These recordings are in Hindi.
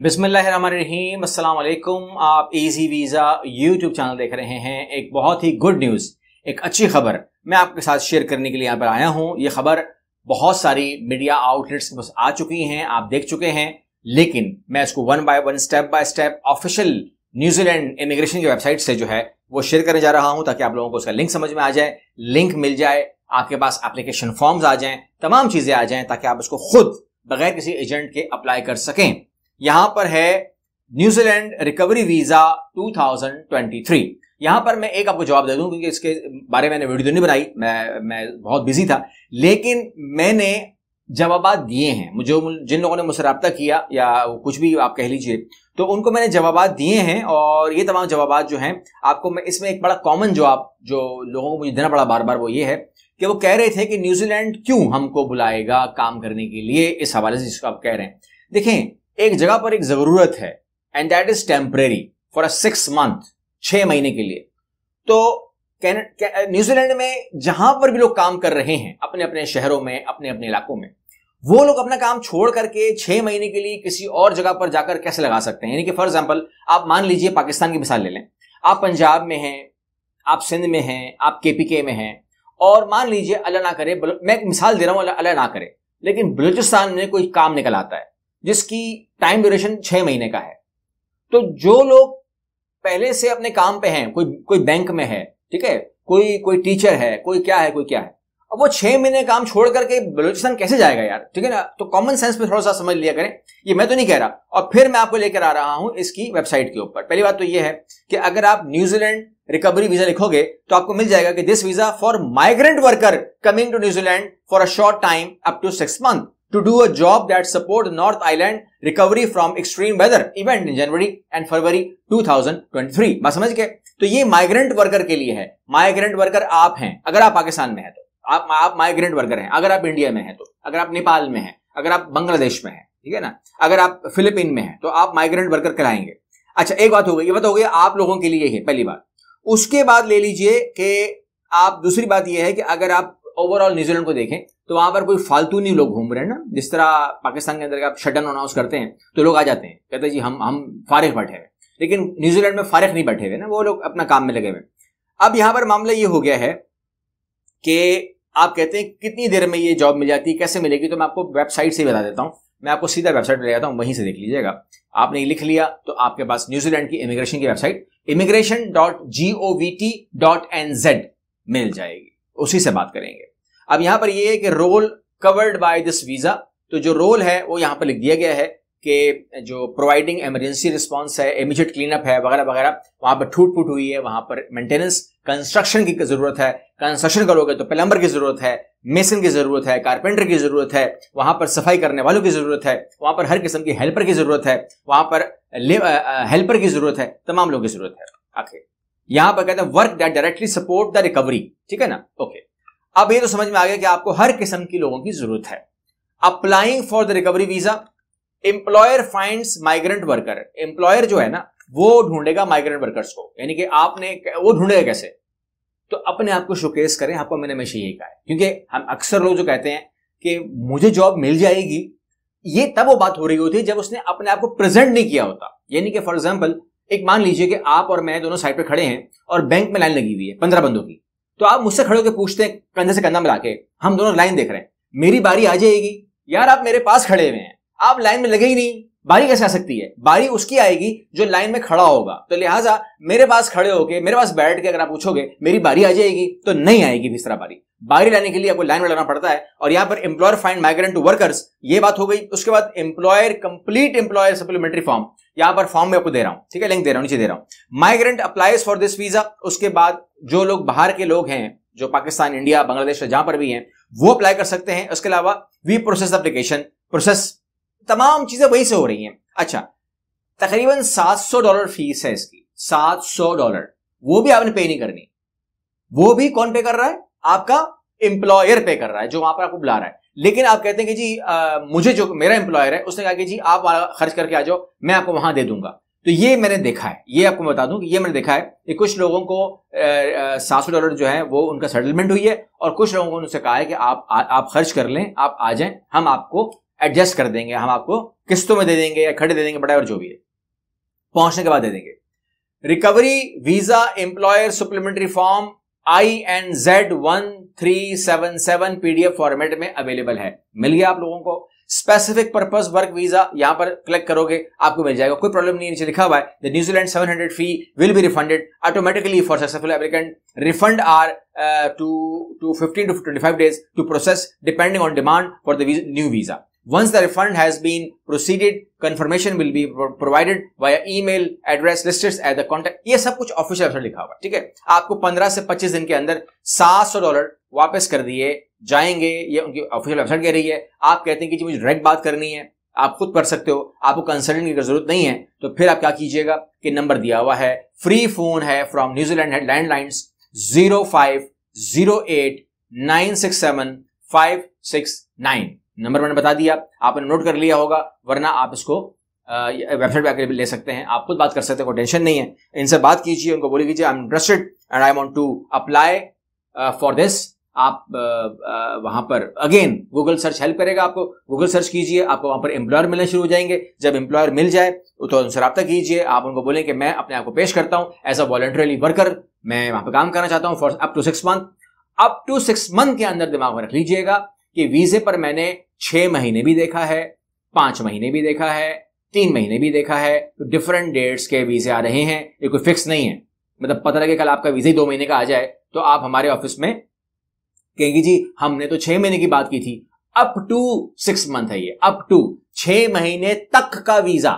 अस्सलाम वालेकुम आप इजी वीज़ा यूट्यूब चैनल देख रहे हैं। एक बहुत ही गुड न्यूज़ एक अच्छी खबर मैं आपके साथ शेयर करने के लिए यहाँ पर आया हूँ। ये खबर बहुत सारी मीडिया आउटलेट्स पास आ चुकी हैं, आप देख चुके हैं। लेकिन मैं इसको one by one step by step official New Zealand immigration की वेबसाइट से जो है वो शेयर करने जा रहा हूँ ताकि आप लोगों को उसका लिंक समझ में आ जाए लिंक मिल जाए, आपके पास एप्लीकेशन फॉर्म्स आ जाएँ, तमाम चीज़ें आ जाएँ ताकि आप उसको खुद बगैर किसी एजेंट के अप्लाई कर सकें। यहाँ पर है न्यूजीलैंड रिकवरी वीज़ा 2023 यहाँ पर मैं एक आपको जवाब दे दूँ, क्योंकि इसके बारे में मैंने वीडियो तो नहीं बनाई, मैं मैं बहुत बिज़ी था। लेकिन मैंने जवाब दिए हैं। मुझे, जिन लोगों ने मुझसे रब्ता किया, या कुछ भी आप कह लीजिए तो उनको मैंने जवाब दिए हैं, और ये तमाम जवाब जो हैं, आपको मैं, इसमें एक बड़ा कॉमन जवाब जो लोगों को मुझे देना पड़ा बार बार वो ये है कि वो कह रहे थे कि न्यूजीलैंड क्यों हमको बुलाएगा काम करने के लिए, इस हवाले से जिसको आप कह रहे हैं। देखें एक जगह पर एक ज़रूरत है and that is temporary for a six month छह महीने के लिए। तो न्यूजीलैंड में जहाँ पर भी लोग काम कर रहे हैं अपने अपने शहरों में अपने अपने इलाकों में, वो लोग अपना काम छोड़ करके छह महीने के लिए किसी और जगह पर जाकर कैसे लगा सकते हैं? यानी कि फॉर एग्ज़ाम्पल आप मान लीजिए पाकिस्तान की मिसाल ले लें। आप पंजाब में हैं, आप सिंध में हैं, आप केपीके में हैं, और मान लीजिए अल्लाह ना करे मैं मिसाल दे रहा हूँ अल्लाह ना करे, लेकिन बलूचिस्तान में कोई काम निकल आता है। जिसकी टाइम ड्यूरेशन छह महीने का है। तो जो लोग पहले से अपने काम पे हैं, कोई कोई बैंक में है, ठीक है, कोई कोई टीचर है, कोई क्या है, कोई क्या है, अब वो छह महीने काम छोड़ करके बलूचिस्तान कैसे जाएगा यार, ठीक है ना? तो कॉमन सेंस में थोड़ा सा समझ लिया करें। ये मैं तो नहीं कह रहा, और फिर मैं आपको लेकर आ रहा हूँ इसकी वेबसाइट के ऊपर। पहली बात तो ये है कि अगर आप न्यूजीलैंड रिकवरी वीज़ा लिखोगे तो आपको मिल जाएगा कि this visa for migrant worker coming to New Zealand for a short time up to six month to do a job that support North Island recovery from extreme weather event in January and February 2023 बात समझ के तो ये माइग्रेंट वर्कर के लिए है। माइग्रेंट वर्कर आप हैं, अगर आप पाकिस्तान में हैं तो। आप आप माइग्रेंट वर्कर हैं, अगर आप इंडिया में हैं तो। अगर आप नेपाल में हैं, अगर आप बांग्लादेश में हैं, ठीक है ना? अगर आप फिलीपीन में हैं तो आप माइग्रेंट वर्कर कराएँगे अच्छा एक बात हो गई, ये बात हो गई आप लोगों के लिए है पहली बात। उसके बाद ले लीजिए कि आप, दूसरी बात यह है कि अगर आप ओवरऑल न्यूजीलैंड को देखें तो वहाँ पर कोई फालतू नहीं लोग घूम रहे हैं ना। जिस तरह पाकिस्तान के अंदर आप शट डाउन अनाउंस करते हैं तो लोग आ जाते हैं, कहते हैं, जी, हम हम फारिग बैठे हैं। लेकिन न्यूजीलैंड में फारिग नहीं बैठे हुए ना, वो लोग अपना काम में लगे हुए अब यहाँ पर मामला ये हो गया है कि आप कहते हैं, कितनी देर में ये जॉब मिल जाती है कैसे मिलेगी तो मैं आपको वेबसाइट से बता देता हूँ। मैं आपको सीधा वेबसाइट ले जाता हूँ, वहीं से देख लीजिएगा। आपने लिख लिया तो आपके पास न्यूजीलैंड की इमिग्रेशन की website immigration dot G O V T dot N Z मिल जाएगी। उसी से बात करेंगे। अब यहाँ पर ये है कि role covered by this visa तो जो रोल है, वो यहाँ पर लिख दिया गया है कि जो प्रोवाइडिंग इमरजेंसी रिस्पांस है इमीडिएट क्लीन अप है, वगैरह वगैरह, वहाँ पर ठूट फूट हुई है, वहाँ पर मेंटेनेंस कंस्ट्रक्शन की ज़रूरत है। कंस्ट्रक्शन करोगे तो प्लम्बर की ज़रूरत है मेसन की ज़रूरत है कारपेंटर की ज़रूरत है, वहाँ पर सफ़ाई करने वालों की ज़रूरत है, वहाँ पर हर किस्म की हेल्पर की ज़रूरत है, वहाँ पर हेल्पर की ज़रूरत है, तमाम लोगों की ज़रूरत है। आखिर, यहाँ पर कहते हैं work that directly support the recovery ठीक है ना? ओके अब ये तो समझ में आ गया कि आपको हर किस्म की लोगों की ज़रूरत है। Applying for the recovery visa employer find migrant worker employer जो है ना, वो ढूंढेगा माइग्रेंट वर्कर्स को। यानी कि आपने, वो ढूंढेगा कैसे? तो अपने आप को शोकेस करें, आपको मैंने हमेशा यही कहा है। क्योंकि हम अक्सर लोग जो कहते हैं कि मुझे जॉब मिल जाएगी, ये तब वो बात हो रही होती है जब उसने अपने आप को प्रेजेंट नहीं किया होता। यानी कि फॉर एग्ज़ाम्पल एक मान लीजिए कि आप और मैं दोनों साइड पर खड़े हैं और बैंक में लाइन लगी हुई है, पंद्रह बंदों की। तो आप मुझसे खड़े होकर पूछते हैं, कंधे से कंधा मिला के। हम दोनों लाइन देख रहे हैं। मेरी बारी आ जाएगी। यार, आप मेरे पास खड़े हुए हैं। आप लाइन में लगे ही नहीं। बारी कैसे आ सकती है? बारी उसकी आएगी जो लाइन में खड़ा होगा। तो लिहाजा, मेरे पास खड़े होके, मेरे पास बैठ के अगर आप पूछोगे, मेरी बारी आ जाएगी तो नहीं आएगी तीसरा बारी। बारी लाने के लिए आपको लाइन में लगना पड़ता है। और यहाँ पर employer find migrant to workers ये बात हो गई। उसके बाद employer complete employer supplementary form यहाँ पर फॉर्म में आपको दे रहा हूँ, ठीक है? लिंक दे रहा हूँ, नीचे दे रहा हूँ। Migrant applies for this visa उसके बाद जो लोग बाहर के लोग हैं, जो पाकिस्तान, इंडिया, बांग्लादेश, जहाँ पर भी हैं, वो अप्लाई कर सकते हैं। उसके अलावा वी प्रोसेस एप्लीकेशन प्रोसेस तमाम चीज़ें वही से हो रही हैं। अच्छा तकरीबन 700 डॉलर फ़ीस है इसकी 700 डॉलर वो भी आपने पे नहीं करनी। वो भी कौन पे कर रहा है? आपका एम्प्लॉयर पे कर रहा है, जो वहाँ पर आपको बुला रहा है। लेकिन आप कहते हैं कि जी आ, मुझे जो मेरा एम्प्लॉयर है उसने कहा कि जी आप खर्च करके आ जाओ मैं आपको वहाँ दे दूँगा। तो ये मैंने देखा है ये आपको बता दूँ कि ये मैंने देखा है कि कुछ लोगों को सात सौ डॉलर जो है वो उनका सेटलमेंट हुई है और कुछ लोगों को उनसे कहा है कि आप आ, आप खर्च कर लें आप आ जाएँ हम आपको एडजस्ट कर देंगे हम आपको किस्तों में दे देंगे या खड़े दे देंगे बड़ा और जो भी है। पहुँचने के बाद दे देंगे। Recovery visa employer supplementary form I N Z one three seven seven PDF format में अवेलेबल है। मिल गया आप लोगों को। स्पेसिफिक पर्पज वर्क वीज़ा यहाँ पर क्लिक करोगे आपको मिल जाएगा। कोई प्रॉब्लम नहीं नीचे लिखा हुआ है the New Zealand 700 fee will be refunded automatically for successful applicant refund are to to 15 to 25 days to process depending on demand for the new visa Once the refund has been proceeded, confirmation will be provided via email address listed at the contact. ये सब कुछ ऑफिशियल लिखा हुआ ठीक है? आपको 15 से 25 दिन के अंदर 700 डॉलर वापस कर दिए, जाएँगे, ये उनकी ऑफिशियल वेबसाइट कह रही है, आप कहते हैं कि मुझे डायरेक्ट बात करनी है, आप खुद कर सकते हो, आपको कंसल्टेंट की ज़रूरत नहीं है तो फिर आप क्या कीजिएगा कि नंबर दिया हुआ है फ्री फ़ोन है फ्रॉम न्यूजीलैंड है landline zero five zero eight nine six seven five six nine number मैंने बता दिया, आपने नोट कर लिया होगा, वरना आप इसको वेबसाइट पे आकर ले सकते हैं, आप खुद बात कर सकते हैं, कोई टेंशन नहीं है। इनसे बात कीजिए, उनको बोली कीजिए I am interested and I want to apply for this आप वहाँ पर अगेन गूगल सर्च हेल्प करेगा आपको। गूगल सर्च कीजिए, आपको वहाँ पर एम्प्लॉयर मिलने शुरू हो जाएँगे। जब एम्प्लॉयर मिल जाए तो उनसे रब्ता कीजिए। आप उनको बोलें कि मैं अपने आप को पेश करता हूँ एज अ वॉलेंटरली वर्कर मैं वहाँ पर काम करना चाहता हूँ for up to six month up to six month के अंदर दिमाग में रख लीजिएगा कि वीजे पर मैंने छह महीने भी देखा है, पाँच महीने भी देखा है, तीन महीने भी देखा है। तो डिफरेंट डेट्स के वीजे आ रहे हैं, ये कोई फिक्स नहीं है। मतलब पता लगे कल आपका वीज़ा ही दो महीने का आ जाए तो आप हमारे ऑफ़िस में कहेंगे जी, हमने तो छह महीने की बात की थी। अप टू सिक्स मंथ है ये। अप टू छह महीने तक का वीज़ा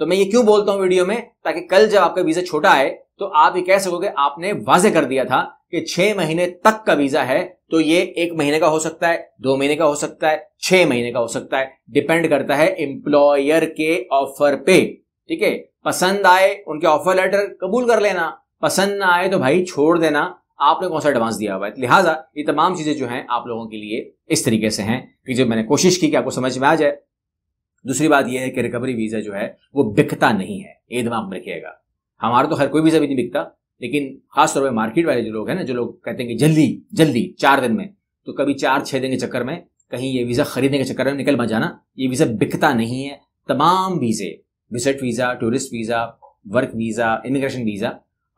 तो मैं ये क्यों बोलता हूँ वीडियो में? ताकि कल जब आपका वीज़ा छोटा आए तो आप ये कह सकोगे, आपने वाजे कर दिया था कि छह महीने तक का वीज़ा है तो ये एक महीने का हो सकता है, दो महीने का हो सकता है, छह महीने का हो सकता है। डिपेंड करता है एम्प्लॉयर के ऑफ़र पे। ठीक है? पसंद आए, उनके ऑफ़र लेटर कबूल कर लेना। पसंद ना आए तो भाई छोड़ देना। आपने कौन सा एडवांस दिया हुआ है? लिहाजा ये तमाम चीज़ें जो हैं आप लोगों के लिए इस तरीके से हैं। कि जो मैंने कोशिश की कि आपको समझ में आ जाए, दूसरी बात यह है कि रिकवरी वीज़ा जो है, वो बिकता नहीं है। ये दिमाग में रखिएगा। हमारा तो हर कोई वीज़ा भी नहीं बिकता, लेकिन खासतौर पर मार्केट वाले जो लोग हैं ना, जो लोग कहते हैं कि जल्दी जल्दी, चार दिन में तो कभी चार, छह दिन के चक्कर में कहीं ये वीज़ा खरीदने के चक्कर में निकल मत जाना। ये वीज़ा बिकता नहीं है। तमाम वीज़े visit visa tourist visa work visa immigration visa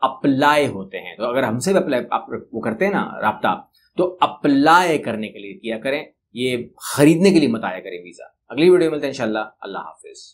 apply होते हैं। तो अगर हमसे भी अप्लाई आप वो करते हैं ना, रबता तो अप्लाई करने के लिए किया करें। ये खरीदने के लिए मत आया करें वीज़ा। अगली वीडियो मिलते हैं इंशाल्लाह। अल्लाह हाफिज़।